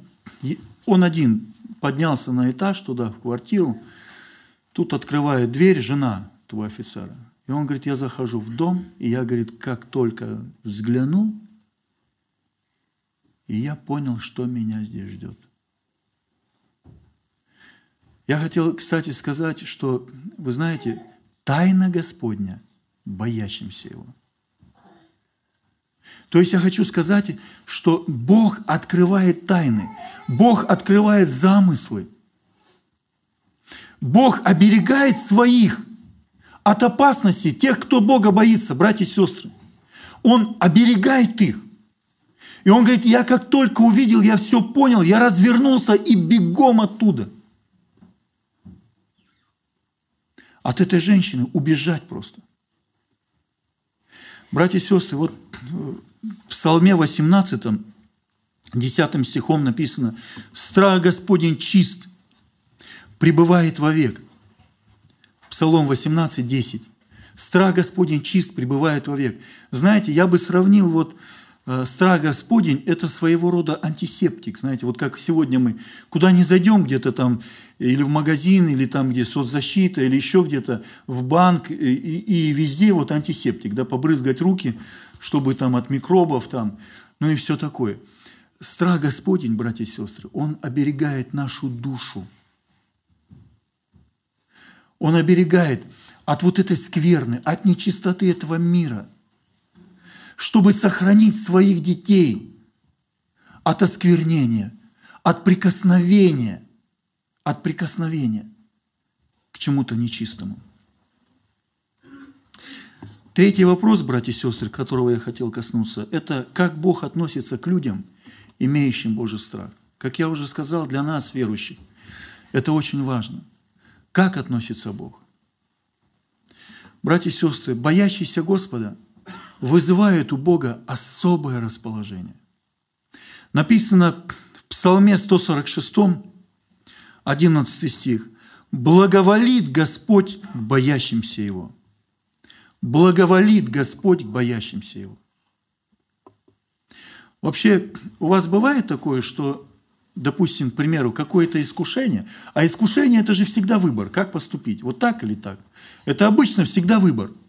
он один поднялся на этаж туда, в квартиру, тут открывает дверь жена того офицера. И он говорит, я захожу в дом, и я, говорит, как только взглянул, и я понял, что меня здесь ждет. Я хотел, кстати, сказать, что, вы знаете, тайна Господня, боящимся Его. То есть я хочу сказать, что Бог открывает тайны, Бог открывает замыслы, Бог оберегает своих от опасности, тех, кто Бога боится, братья и сестры. Он оберегает их. И он говорит, я как только увидел, я все понял, я развернулся и бегом оттуда. От этой женщины убежать просто. Братья и сестры, вот в Псалме 18, 10 стихом написано, «Страх Господень чист, пребывает вовек». Псалом 18, 10. «Страх Господень чист, пребывает вовек». Знаете, я бы сравнил вот Э, страх Господень – это своего рода антисептик. Знаете, вот как сегодня мы куда не зайдем где-то там, или в магазин, или там, где соцзащита, или еще где-то, в банк, и, и везде вот антисептик, да, побрызгать руки, чтобы там от микробов там, ну и все такое. Страх Господень, братья и сестры, Он оберегает нашу душу. Он оберегает от вот этой скверны, от нечистоты этого мира – чтобы сохранить своих детей от осквернения, от прикосновения, от прикосновения к чему-то нечистому. Третий вопрос, братья и сестры, которого я хотел коснуться, это как Бог относится к людям, имеющим Божий страх. Как я уже сказал, для нас, верующих, это очень важно. Как относится Бог? Братья и сестры, боящиеся Господа – вызывает у Бога особое расположение. Написано в Псалме 146, 11 стих. «Благоволит Господь к боящимся Его». Благоволит Господь к боящимся Его. Вообще, у вас бывает такое, что, допустим, к примеру, какое-то искушение, а искушение – это же всегда выбор, как поступить, вот так или так. Это обычно всегда выбор –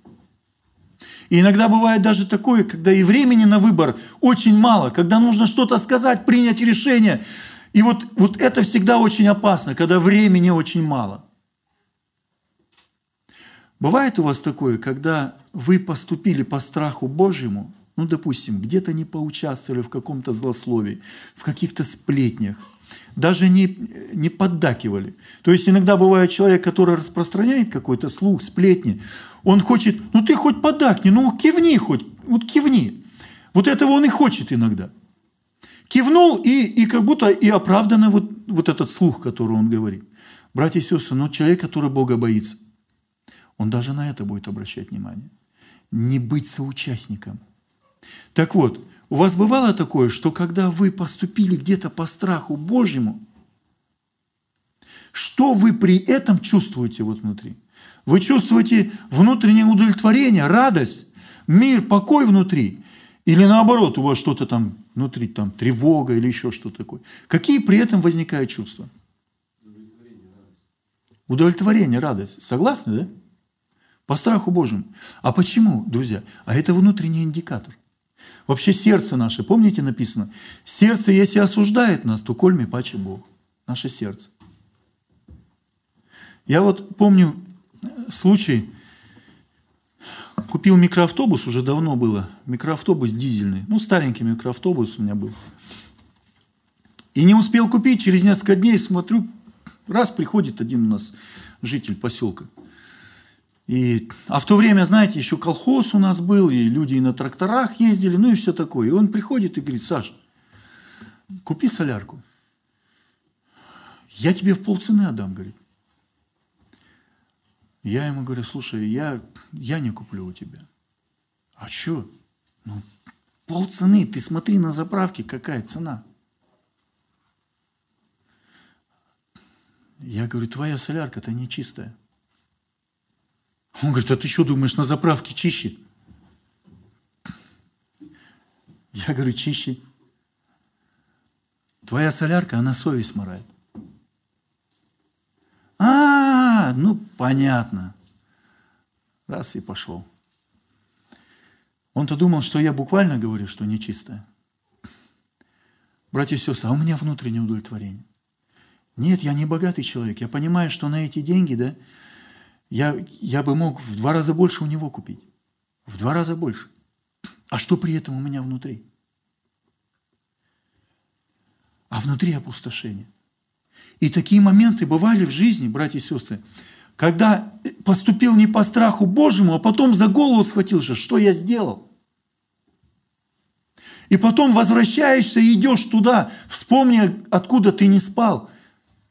и иногда бывает даже такое, когда и времени на выбор очень мало, когда нужно что-то сказать, принять решение. И вот, вот это всегда очень опасно, когда времени очень мало. Бывает у вас такое, когда вы поступили по страху Божьему, ну, допустим, где-то не поучаствовали в каком-то злословии, в каких-то сплетнях – даже не, не поддакивали. То есть иногда бывает человек, который распространяет какой-то слух, сплетни, он хочет, ну ты хоть поддакни, ну кивни хоть, вот кивни. Вот этого он и хочет иногда. Кивнул, и, и как будто и оправданно вот, вот этот слух, который он говорит. Братья и сестры, но человек, который Бога боится, он даже на это будет обращать внимание. Не быть соучастником. Так вот, у вас бывало такое, что когда вы поступили где-то по страху Божьему, что вы при этом чувствуете вот внутри? Вы чувствуете внутреннее удовлетворение, радость, мир, покой внутри? Или наоборот, у вас что-то там внутри там тревога или еще что-то такое. Какие при этом возникают чувства? Удовлетворение, радость. Согласны, да? По страху Божьему. А почему, друзья? А это внутренний индикатор. Вообще сердце наше, помните написано? Сердце, если осуждает нас, то кольми паче Бог. Наше сердце. Я вот помню э, случай, купил микроавтобус, уже давно было, микроавтобус дизельный, ну старенький микроавтобус у меня был. И не успел купить, через несколько дней смотрю, раз приходит один у нас житель поселка. И, а в то время, знаете, еще колхоз у нас был, и люди и на тракторах ездили, ну и все такое. И он приходит и говорит, Саш, купи солярку. Я тебе в полцены отдам, говорит. Я ему говорю, слушай, я, я не куплю у тебя. А что? Ну, полцены, ты смотри на заправке, какая цена. Я говорю, твоя солярка-то не чистая. Он говорит, а ты что думаешь, на заправке чище? Я говорю, чище. Твоя солярка, она совесть морает. А, ну понятно. Раз и пошел. Он-то думал, что я буквально говорю, что нечистая. Братья и сестры, а у меня внутреннее удовлетворение. Нет, я не богатый человек. Я понимаю, что на эти деньги, да, я, я бы мог в два раза больше у него купить. В два раза больше. А что при этом у меня внутри? А внутри опустошение. И такие моменты бывали в жизни, братья и сестры, когда поступил не по страху Божьему, а потом за голову схватился, что я сделал. И потом возвращаешься и идешь туда, вспомни, откуда ты не спал.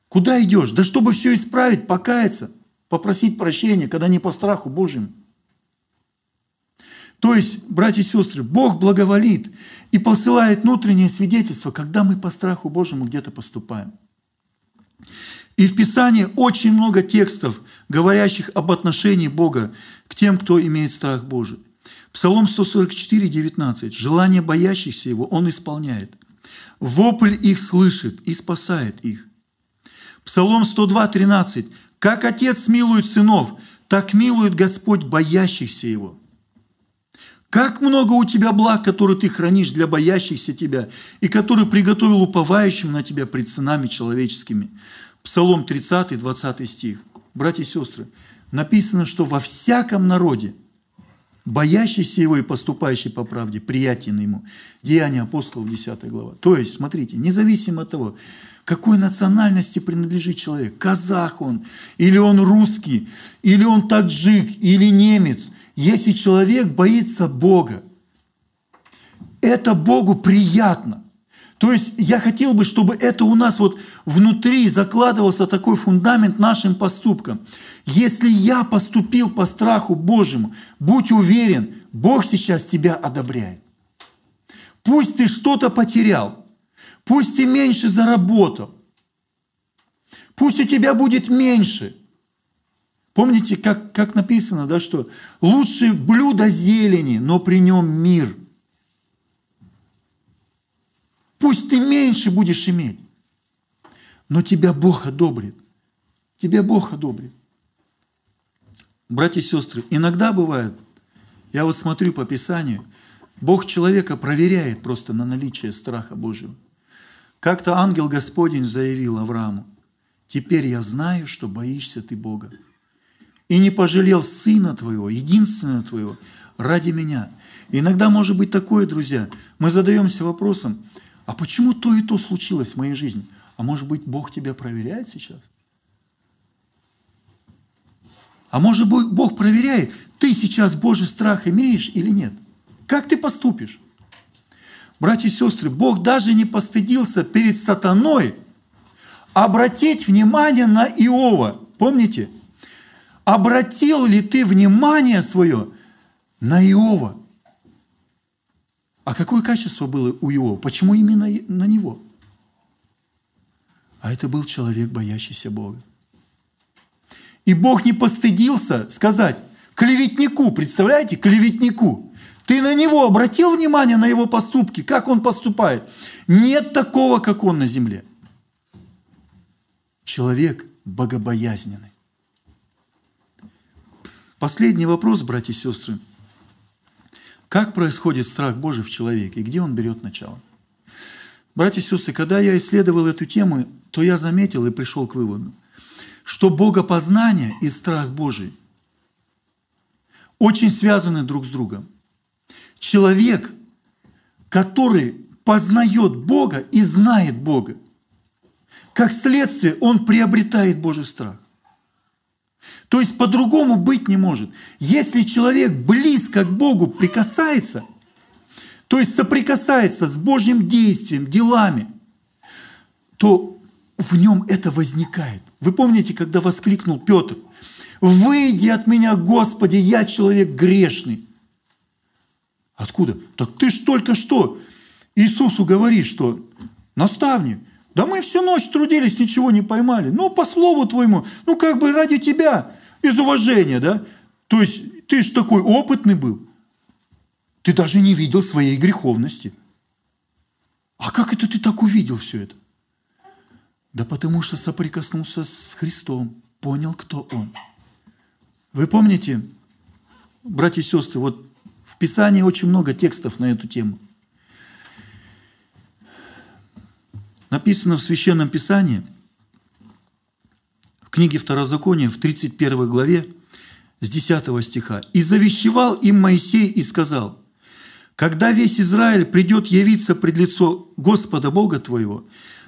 Куда идешь? Да чтобы все исправить, покаяться попросить прощения, когда не по страху Божьему. То есть, братья и сестры, Бог благоволит и посылает внутреннее свидетельство, когда мы по страху Божьему где-то поступаем. И в Писании очень много текстов, говорящих об отношении Бога к тем, кто имеет страх Божий. Псалом 144, 19. «Желание боящихся Его Он исполняет. Вопль их слышит и спасает их». Псалом 102, 13. Как отец милует сынов, так милует Господь боящихся его. Как много у тебя благ, которые ты хранишь для боящихся тебя, и которые приготовил уповающим на тебя пред сынами человеческими. Псалом 30, 20 стих. Братья и сестры, написано, что во всяком народе – боящийся его и поступающий по правде, приятен ему. Деяния апостолов, 10 глава. То есть, смотрите, независимо от того, какой национальности принадлежит человек, казах он, или он русский, или он таджик, или немец, если человек боится Бога, это Богу приятно. То есть я хотел бы, чтобы это у нас вот внутри закладывался такой фундамент нашим поступкам. Если я поступил по страху Божьему, будь уверен, Бог сейчас тебя одобряет. Пусть ты что-то потерял, пусть ты меньше заработал, пусть у тебя будет меньше. Помните, как, как написано, да, что лучше блюдо зелени, но при нем мир – Пусть ты меньше будешь иметь, но тебя Бог одобрит. Тебя Бог одобрит. Братья и сестры, иногда бывает, я вот смотрю по Писанию, Бог человека проверяет просто на наличие страха Божьего. Как-то ангел Господень заявил Аврааму, «Теперь я знаю, что боишься ты Бога, и не пожалел сына твоего, единственного твоего, ради меня». иногда может быть такое, друзья, мы задаемся вопросом, а почему то и то случилось в моей жизни? А может быть, Бог тебя проверяет сейчас? А может быть, Бог проверяет, ты сейчас Божий страх имеешь или нет? Как ты поступишь? Братья и сестры, Бог даже не постыдился перед сатаной обратить внимание на Иова. Помните? Обратил ли ты внимание свое на Иова? А какое качество было у его? Почему именно на него? А это был человек, боящийся Бога. И Бог не постыдился сказать клеветнику, представляете, клеветнику, Ты на него обратил внимание на его поступки, как он поступает? Нет такого, как он на земле. Человек богобоязненный. Последний вопрос, братья и сестры. Как происходит страх Божий в человеке и где он берет начало? Братья и сестры, когда я исследовал эту тему, то я заметил и пришел к выводу, что богопознание и страх Божий очень связаны друг с другом. Человек, который познает Бога и знает Бога, как следствие, он приобретает Божий страх. То есть по-другому быть не может. Если человек близко к Богу прикасается, то есть соприкасается с Божьим действием, делами, то в нем это возникает. Вы помните, когда воскликнул Петр, «Выйди от меня, Господи, я человек грешный». Откуда? Так ты ж только что Иисусу говоришь, что наставник, да мы всю ночь трудились, ничего не поймали. Ну, по слову твоему, ну, как бы ради тебя, из уважения, да? То есть ты ж такой опытный был. Ты даже не видел своей греховности. А как это ты так увидел все это? Да потому что соприкоснулся с Христом, понял, кто Он. Вы помните, братья и сестры, вот в Писании очень много текстов на эту тему. Написано в Священном Писании, в книге Второзакония, в 31 главе, с 10 стиха. «И завещевал им Моисей и сказал, когда весь Израиль придет явиться пред лицо Господа Бога твоего,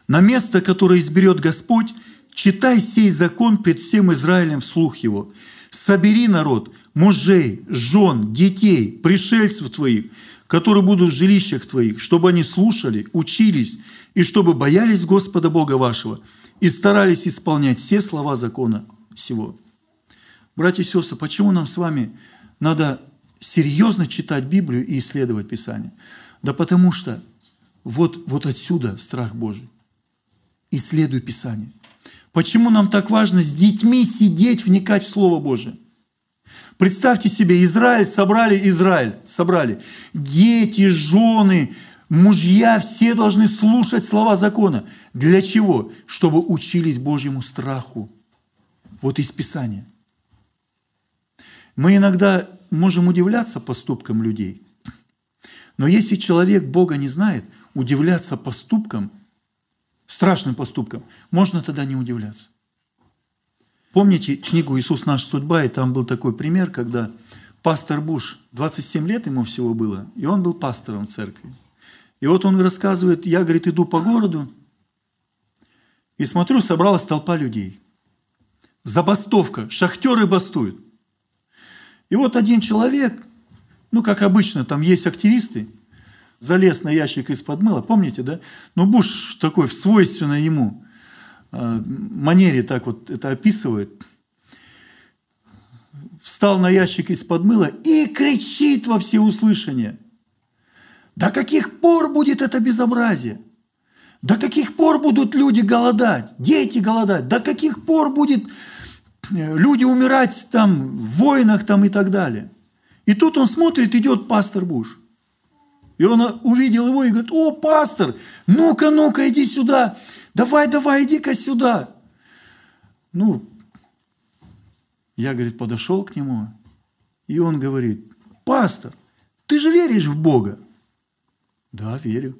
на место, которое изберет Господь, читай сей закон пред всем Израилем вслух его. Собери народ, мужей, жен, детей, пришельцев твоих, которые будут в жилищах твоих, чтобы они слушали, учились, и чтобы боялись Господа Бога вашего, и старались исполнять все слова закона всего. Братья и сестры, почему нам с вами надо серьезно читать Библию и исследовать Писание? Да потому что вот, вот отсюда страх Божий. Исследуй Писание. Почему нам так важно с детьми сидеть, вникать в Слово Божие? Представьте себе, Израиль собрали Израиль, собрали. Дети, жены, мужья, все должны слушать слова закона. Для чего? Чтобы учились Божьему страху. Вот из Писания. Мы иногда можем удивляться поступкам людей. Но если человек Бога не знает, удивляться поступкам, страшным поступкам, можно тогда не удивляться. Помните книгу «Иисус наша судьба», и там был такой пример, когда пастор Буш, 27 лет ему всего было, и он был пастором церкви. И вот он рассказывает, я, говорит, иду по городу, и смотрю, собралась толпа людей. Забастовка, шахтеры бастуют. И вот один человек, ну, как обычно, там есть активисты, залез на ящик из-под мыла, помните, да? Но ну, Буш такой в свойственной ему манере так вот это описывает. Встал на ящик из-под мыла и кричит во всеуслышание. До каких пор будет это безобразие? До каких пор будут люди голодать, дети голодать? До каких пор будет э, люди умирать там в войнах там и так далее? И тут он смотрит, идет пастор Буш – и он увидел его и говорит, о, пастор, ну-ка, ну-ка, иди сюда. Давай, давай, иди-ка сюда. Ну, я, говорит, подошел к нему, и он говорит, пастор, ты же веришь в Бога? Да, верю.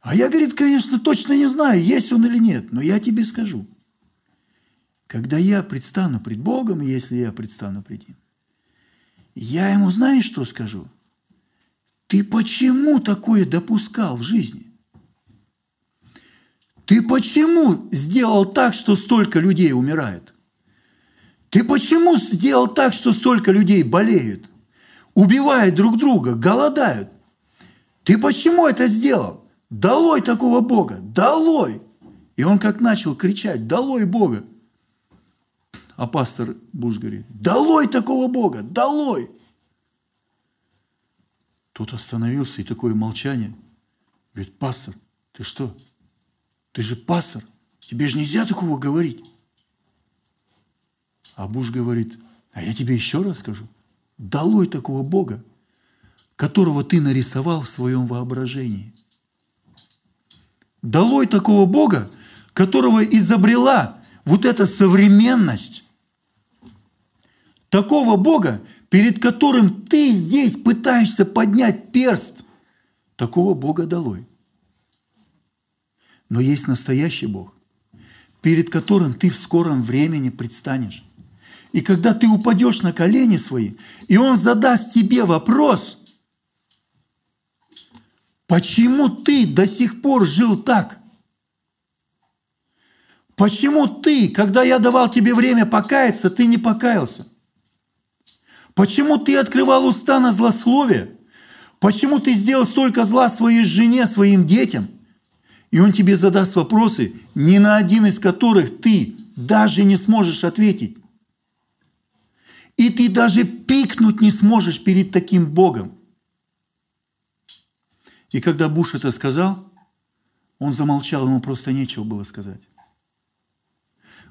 А я, говорит, конечно, точно не знаю, есть он или нет, но я тебе скажу. Когда я предстану пред Богом, если я предстану пред Ним, я ему, знаешь, что скажу? Ты почему такое допускал в жизни? Ты почему сделал так, что столько людей умирает? Ты почему сделал так, что столько людей болеют, убивают друг друга, голодают? Ты почему это сделал? Долой такого Бога, долой! И он как начал кричать, долой Бога. А пастор Буш говорит, долой такого Бога, долой! Тот остановился, и такое молчание. Говорит, пастор, ты что? Ты же пастор, тебе же нельзя такого говорить. А Буш говорит, а я тебе еще раз скажу, долой такого Бога. которого ты нарисовал в своем воображении. Долой такого Бога, которого изобрела вот эта современность. Такого Бога, перед которым ты здесь пытаешься поднять перст. Такого Бога долой. Но есть настоящий Бог, перед которым ты в скором времени предстанешь. И когда ты упадешь на колени свои, и Он задаст тебе вопрос, почему ты до сих пор жил так? Почему ты, когда я давал тебе время покаяться, ты не покаялся? Почему ты открывал уста на злословие? Почему ты сделал столько зла своей жене, своим детям? И он тебе задаст вопросы, ни на один из которых ты даже не сможешь ответить. И ты даже пикнуть не сможешь перед таким Богом. И когда Буш это сказал, он замолчал, ему просто нечего было сказать.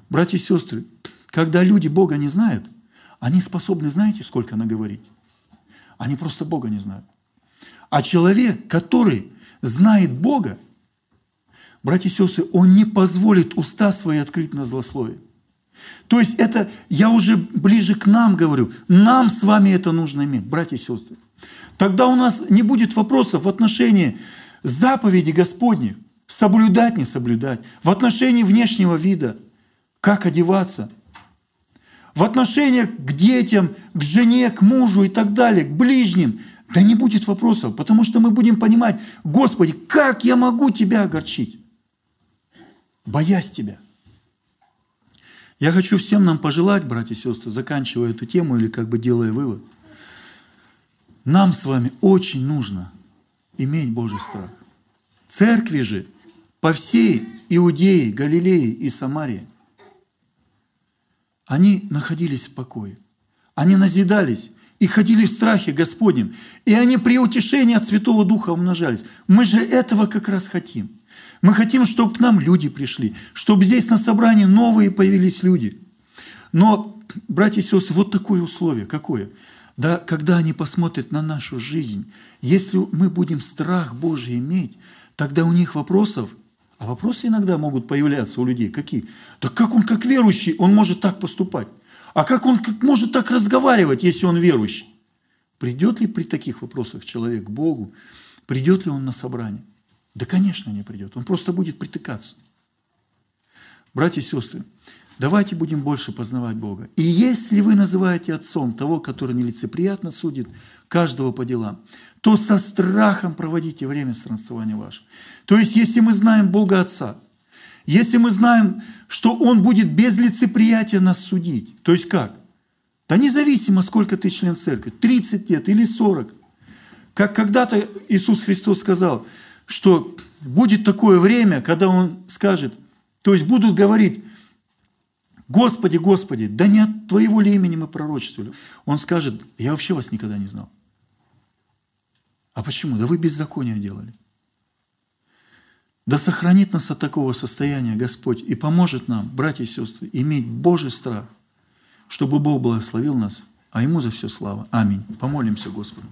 Братья и сестры, когда люди Бога не знают, они способны, знаете, сколько наговорить? Они просто Бога не знают. А человек, который знает Бога, братья и сестры, он не позволит уста свои открыть на злословие. То есть это, я уже ближе к нам говорю, нам с вами это нужно иметь, братья и сестры. Тогда у нас не будет вопросов в отношении заповеди Господних, соблюдать, не соблюдать, в отношении внешнего вида – как одеваться. В отношениях к детям, к жене, к мужу и так далее, к ближним. Да не будет вопросов, потому что мы будем понимать, Господи, как я могу Тебя огорчить, боясь Тебя. Я хочу всем нам пожелать, братья и сестры, заканчивая эту тему или как бы делая вывод, нам с вами очень нужно иметь Божий страх. Церкви же по всей Иудее, Галилее и Самарии – они находились в покое. Они назидались и ходили в страхе Господнем. И они при утешении от Святого Духа умножались. Мы же этого как раз хотим. Мы хотим, чтобы к нам люди пришли, чтобы здесь на собрании новые появились люди. Но, братья и сестры, вот такое условие. Какое? Да, когда они посмотрят на нашу жизнь, если мы будем страх Божий иметь, тогда у них вопросов а вопросы иногда могут появляться у людей. Какие? Да как он, как верующий, он может так поступать? А как он как может так разговаривать, если он верующий? Придет ли при таких вопросах человек к Богу? Придет ли он на собрание? Да, конечно, не придет. Он просто будет притыкаться. Братья и сестры, Давайте будем больше познавать Бога. И если вы называете отцом того, который нелицеприятно судит каждого по делам, то со страхом проводите время странствования ваше. То есть, если мы знаем Бога Отца, если мы знаем, что Он будет без лицеприятия нас судить, то есть как? Да независимо, сколько ты член церкви, 30 лет или 40. Как когда-то Иисус Христос сказал, что будет такое время, когда Он скажет, то есть будут говорить, Господи, Господи, да не от Твоего ли имени мы пророчествовали. Он скажет, я вообще вас никогда не знал. А почему? Да вы беззаконие делали. Да сохранит нас от такого состояния Господь и поможет нам, братья и сестры, иметь Божий страх, чтобы Бог благословил нас, а Ему за все слава. Аминь. Помолимся Господу.